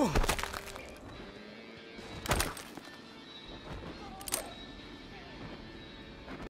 Oh!